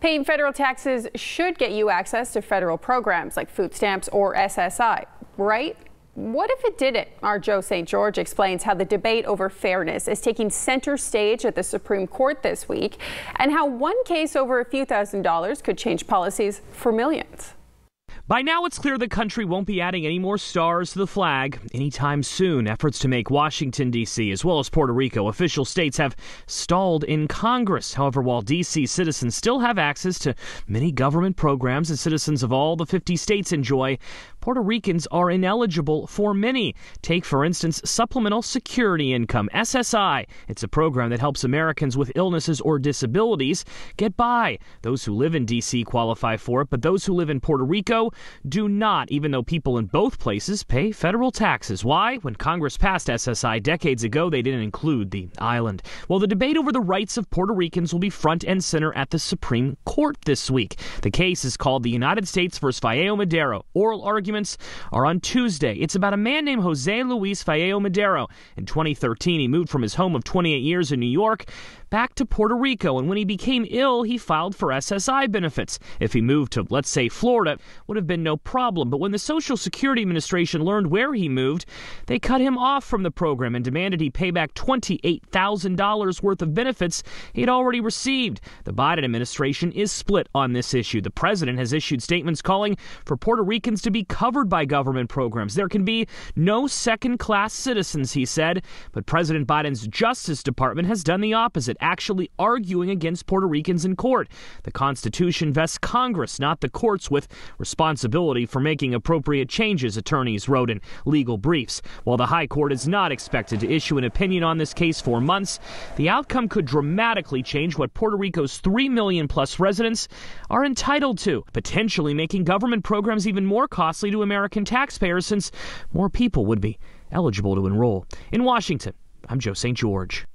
Paying federal taxes should get you access to federal programs like food stamps or SSI, right? What if it didn't? Our Joe St. George explains how the debate over fairness is taking center stage at the Supreme Court this week and how one case over a few thousand dollars could change policies for millions. By now, it's clear the country won't be adding any more stars to the flag anytime soon. Efforts to make Washington, D.C., as well as Puerto Rico, official states have stalled in Congress. However, while D.C. citizens still have access to many government programs that citizens of all the 50 states enjoy, Puerto Ricans are ineligible for many. Take, for instance, Supplemental Security Income, SSI. It's a program that helps Americans with illnesses or disabilities get by. Those who live in D.C. qualify for it, but those who live in Puerto Rico do not, even though people in both places pay federal taxes. Why? When Congress passed SSI decades ago, they didn't include the island. Well, the debate over the rights of Puerto Ricans will be front and center at the Supreme Court this week. The case is called the United States versus Vaello Madero. Oral are on Tuesday. It's about a man named Jose Luis Vaello Madero. In 2013, he moved from his home of 28 years in New York back to Puerto Rico, and when he became ill, he filed for SSI benefits. If he moved to, let's say, Florida, would have been no problem. But when the Social Security Administration learned where he moved, they cut him off from the program and demanded he pay back $28,000 worth of benefits he'd already received. The Biden administration is split on this issue. The president has issued statements calling for Puerto Ricans to be covered by government programs. There can be no second class citizens, he said. But President Biden's Justice Department has done the opposite, actually arguing against Puerto Ricans in court. The Constitution vests Congress, not the courts, with responsibility for making appropriate changes, attorneys wrote in legal briefs. While the High Court is not expected to issue an opinion on this case for months, the outcome could dramatically change what Puerto Rico's 3 million plus residents are entitled to, potentially making government programs even more costly to American taxpayers since more people would be eligible to enroll. In Washington, I'm Joe St. George.